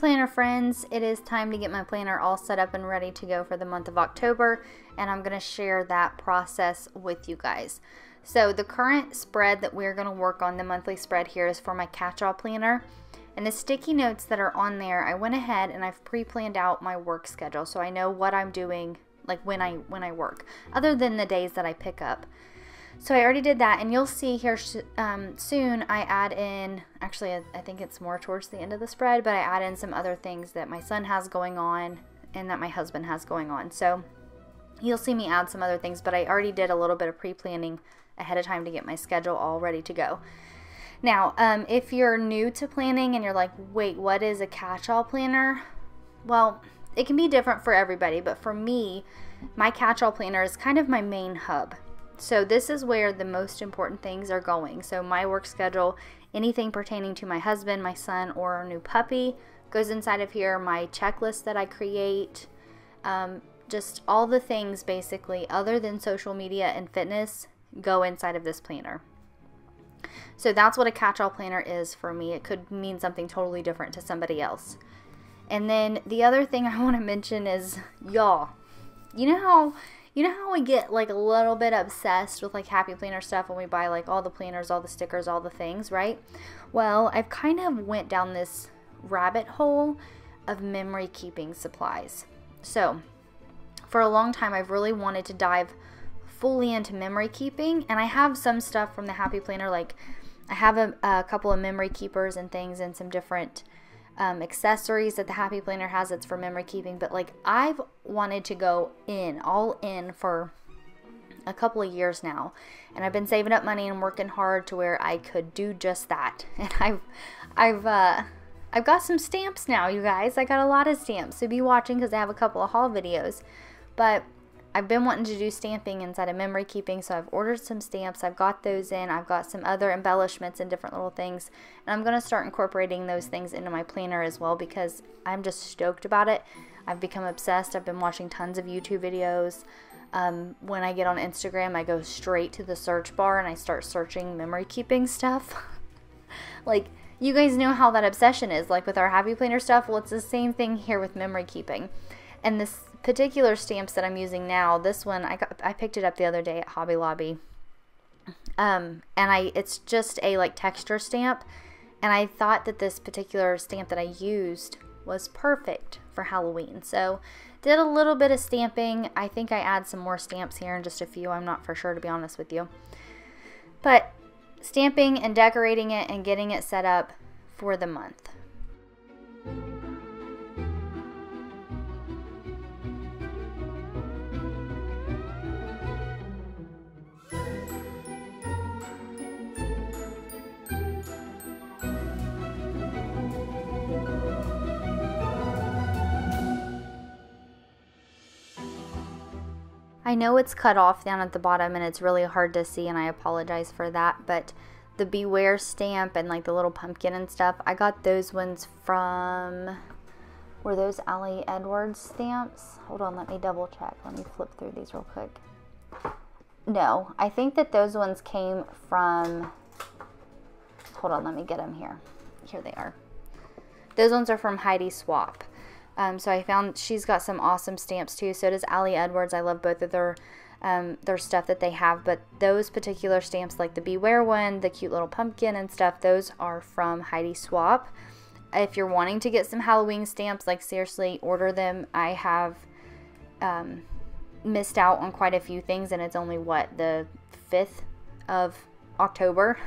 planner friends, it is time to get my planner all set up and ready to go for the month of October, and I'm going to share that process with you guys. So, the current spread that we're going to work on, the monthly spread here, is for my catch all planner. And the sticky notes that are on there, I went ahead and I've pre-planned out my work schedule so I know what I'm doing like when I when I work, other than the days that I pick up. So I already did that, and you'll see here um, soon I add in, actually I, think it's more towards the end of the spread, but I add in some other things that my son has going on and that my husband has going on. So you'll see me add some other things, but I already did a little bit of pre-planning ahead of time to get my schedule all ready to go. Now, um, if you're new to planning and you're like, wait, what is a catch-all planner? Well, it can be different for everybody, but for me, my catch-all planner is kind of my main hub. So this is where the most important things are going. So my work schedule, anything pertaining to my husband, my son, or our new puppy goes inside of here. My checklist that I create, um, just all the things basically other than social media and fitness go inside of this planner. So that's what a catch-all planner is for me. It could mean something totally different to somebody else. And then the other thing I want to mention is y'all. You know how you know how we get like a little bit obsessed with like happy planner stuff when we buy like all the planners all the stickers all the things right? Well i've kind of went down this rabbit hole of memory keeping supplies. So for a long time i've really wanted to dive fully into memory keeping and i have some stuff from the happy planner like i have a, a couple of memory keepers and things and some different um, accessories that the Happy Planner has that's for memory keeping, but like I've wanted to go in, all in for a couple of years now, and I've been saving up money and working hard to where I could do just that. And I've, I've, uh, I've got some stamps now, you guys. I got a lot of stamps, so be watching because I have a couple of haul videos. But I've been wanting to do stamping inside of memory keeping, so I've ordered some stamps. I've got those in. I've got some other embellishments and different little things. And I'm going to start incorporating those things into my planner as well because I'm just stoked about it. I've become obsessed. I've been watching tons of YouTube videos. Um, when I get on Instagram, I go straight to the search bar and I start searching memory keeping stuff. like, you guys know how that obsession is. Like with our Happy Planner stuff, well, it's the same thing here with memory keeping. And this particular stamps that I'm using now, this one I got I picked it up the other day at Hobby Lobby. Um, and I it's just a like texture stamp and I thought that this particular stamp that I used was perfect for Halloween. So did a little bit of stamping. I think I add some more stamps here in just a few. I'm not for sure to be honest with you. But stamping and decorating it and getting it set up for the month. I know it's cut off down at the bottom and it's really hard to see and I apologize for that, but the Beware stamp and like the little pumpkin and stuff, I got those ones from, were those Ali Edwards stamps? Hold on, let me double check. Let me flip through these real quick. No, I think that those ones came from, hold on, let me get them here. Here they are. Those ones are from Heidi Swapp. Um, so I found she's got some awesome stamps too. So does Ali Edwards. I love both of their um, their stuff that they have. But those particular stamps, like the Beware one, the cute little pumpkin and stuff, those are from Heidi Swapp. If you're wanting to get some Halloween stamps, like seriously, order them. I have um, missed out on quite a few things, and it's only what the fifth of October,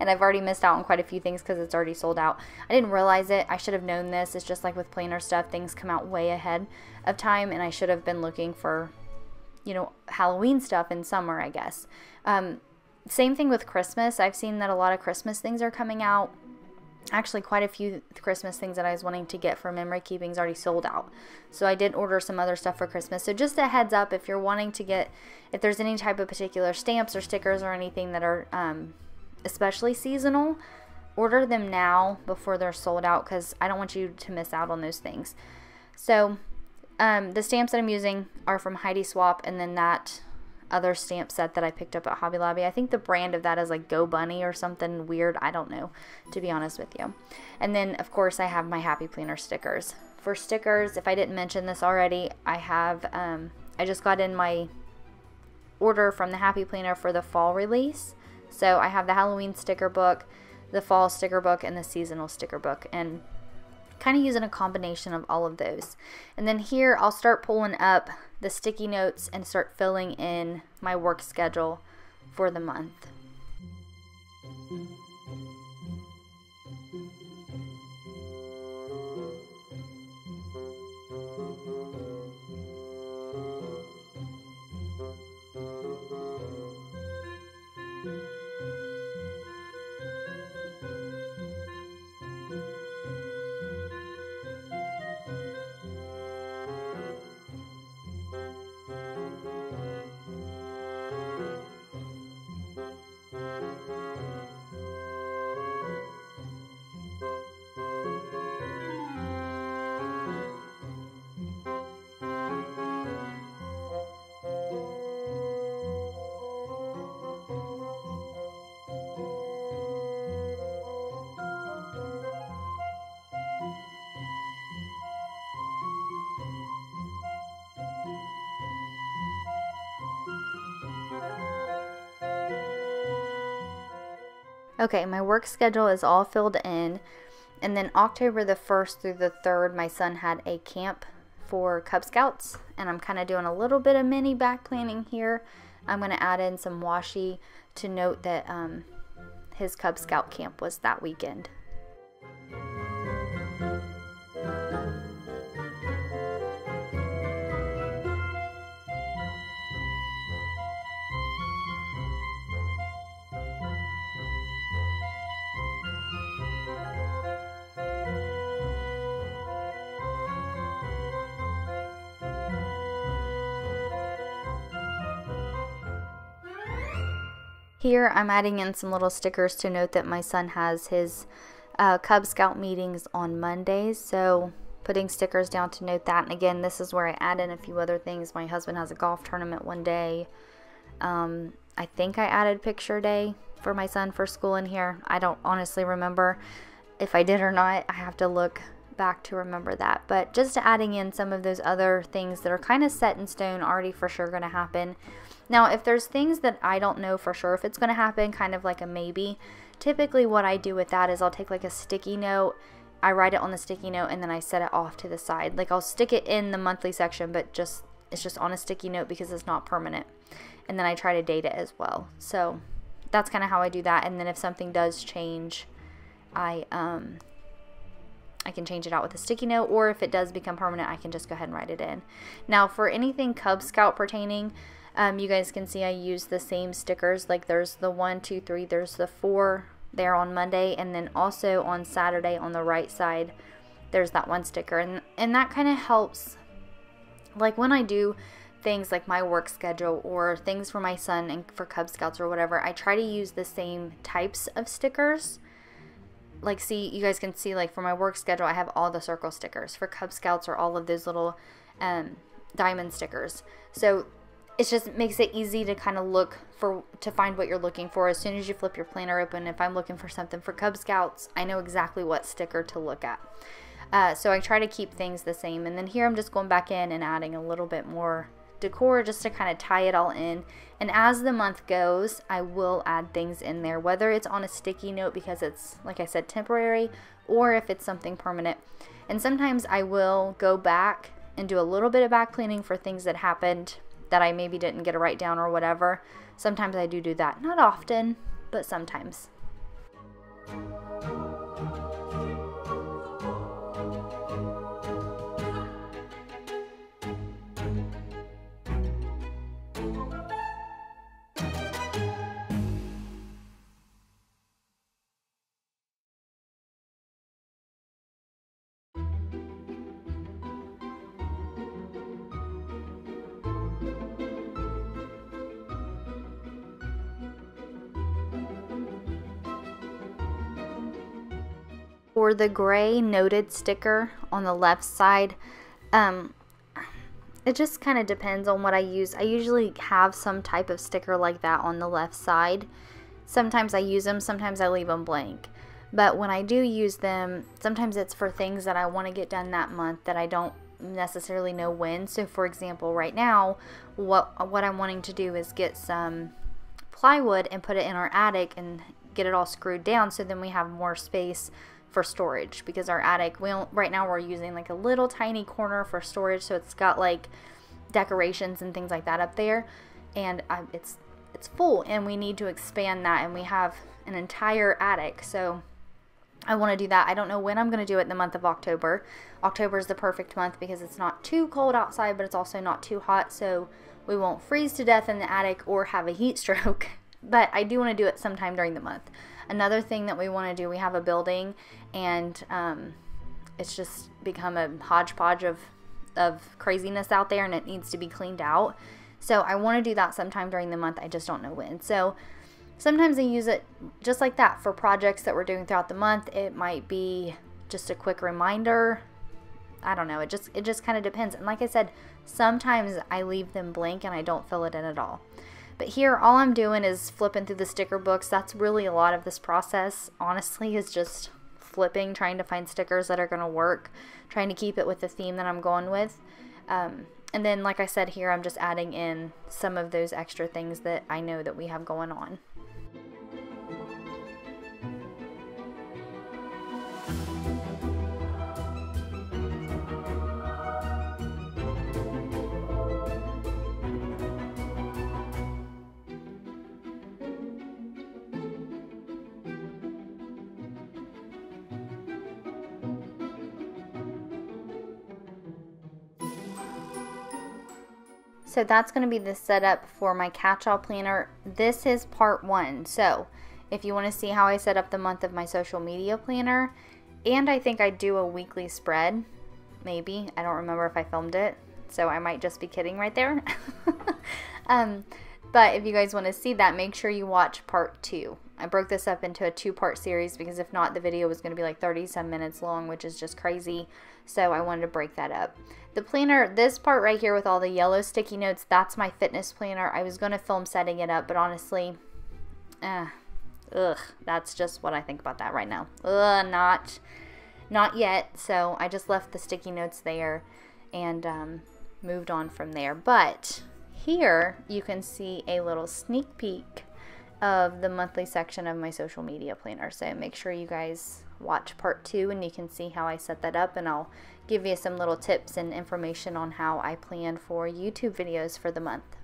and I've already missed out on quite a few things because it's already sold out. I didn't realize it. I should have known this. It's just like with planner stuff, things come out way ahead of time, and I should have been looking for, you know, Halloween stuff in summer, I guess. Um, same thing with Christmas. I've seen that a lot of Christmas things are coming out actually quite a few Christmas things that I was wanting to get for memory keepings already sold out. So I did order some other stuff for Christmas. So just a heads up if you're wanting to get, if there's any type of particular stamps or stickers or anything that are um, especially seasonal, order them now before they're sold out because I don't want you to miss out on those things. So um, the stamps that I'm using are from Heidi Swapp and then that other stamp set that I picked up at Hobby Lobby. I think the brand of that is like Go Bunny or something weird. I don't know, to be honest with you. And then, of course, I have my Happy Planner stickers. For stickers, if I didn't mention this already, I have, um, I just got in my order from the Happy Planner for the fall release. So I have the Halloween sticker book, the fall sticker book, and the seasonal sticker book. And kind of using a combination of all of those. And then here I'll start pulling up the sticky notes and start filling in my work schedule for the month. Okay, my work schedule is all filled in. And then October the 1st through the 3rd, my son had a camp for Cub Scouts. And I'm kind of doing a little bit of mini back planning here. I'm going to add in some washi to note that um, his Cub Scout camp was that weekend. Here I'm adding in some little stickers to note that my son has his uh, Cub Scout meetings on Mondays. So putting stickers down to note that. And again, this is where I add in a few other things. My husband has a golf tournament one day. Um, I think I added picture day for my son for school in here. I don't honestly remember if I did or not. I have to look back to remember that. But just adding in some of those other things that are kind of set in stone, already for sure going to happen. Now, if there's things that I don't know for sure if it's going to happen, kind of like a maybe, typically what I do with that is I'll take like a sticky note, I write it on the sticky note, and then I set it off to the side. Like I'll stick it in the monthly section, but just it's just on a sticky note because it's not permanent. And then I try to date it as well. So that's kind of how I do that. And then if something does change, I um I can change it out with a sticky note, or if it does become permanent, I can just go ahead and write it in. Now, for anything Cub Scout pertaining, um, you guys can see I use the same stickers. Like there's the one, two, three, there's the four there on Monday, and then also on Saturday on the right side, there's that one sticker. And, and that kind of helps, like when I do things like my work schedule or things for my son and for Cub Scouts or whatever, I try to use the same types of stickers. Like, see, you guys can see, like, for my work schedule, I have all the circle stickers. For Cub Scouts or all of those little um, diamond stickers. So it just makes it easy to kind of look for to find what you're looking for. As soon as you flip your planner open if i'm looking for something for cub scouts i know exactly what sticker to look at. Uh, so i try to keep things the same. And then here i'm just going back in and adding a little bit more decor just to kind of tie it all in. And as the month goes i will add things in there whether it's on a sticky note because it's like i said temporary or if it's something permanent. And sometimes i will go back and do a little bit of back cleaning for things that happened that I maybe didn't get a write down or whatever. Sometimes I do do that. Not often, but sometimes. For the gray noted sticker on the left side, um, it just kind of depends on what I use. I usually have some type of sticker like that on the left side. Sometimes I use them, sometimes I leave them blank. But when I do use them, sometimes it's for things that I want to get done that month that I don't necessarily know when. So for example, right now, what what I'm wanting to do is get some plywood and put it in our attic and get it all screwed down so then we have more space for storage because our attic we right now we're using like a little tiny corner for storage so it's got like decorations and things like that up there and I, it's it's full and we need to expand that and we have an entire attic so I want to do that. I don't know when I'm going to do it in the month of October. October is the perfect month because it's not too cold outside, but it's also not too hot, so we won't freeze to death in the attic or have a heat stroke. but I do want to do it sometime during the month. Another thing that we want to do, we have a building and um, it's just become a hodgepodge of, of craziness out there and it needs to be cleaned out. So I want to do that sometime during the month. I just don't know when. So sometimes I use it just like that for projects that we're doing throughout the month. It might be just a quick reminder. I don't know. It just it just kind of depends. And like I said, sometimes I leave them blank and I don't fill it in at all. But here, all I'm doing is flipping through the sticker books. That's really a lot of this process, honestly, is just flipping, trying to find stickers that are going to work, trying to keep it with the theme that I'm going with. Um, and then, like I said here, I'm just adding in some of those extra things that I know that we have going on. So that's going to be the setup for my catch-all planner. This is part one. So if you want to see how I set up the month of my social media planner, and I think I do a weekly spread, maybe. I don't remember if I filmed it, so I might just be kidding right there. um, but if you guys want to see that, make sure you watch part two. I broke this up into a two-part series because if not, the video was going to be like 30 some minutes long, which is just crazy. So I wanted to break that up. The planner, this part right here with all the yellow sticky notes, that's my fitness planner. I was going to film setting it up, but honestly, eh, ugh, that's just what I think about that right now. Ugh, not, not yet. So I just left the sticky notes there and um, moved on from there. But here you can see a little sneak peek of the monthly section of my social media planner. So make sure you guys watch part two and you can see how I set that up and I'll give you some little tips and information on how I plan for YouTube videos for the month.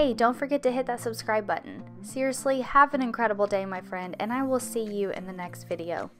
Hey, don't forget to hit that subscribe button. Seriously, have an incredible day, my friend, and I will see you in the next video.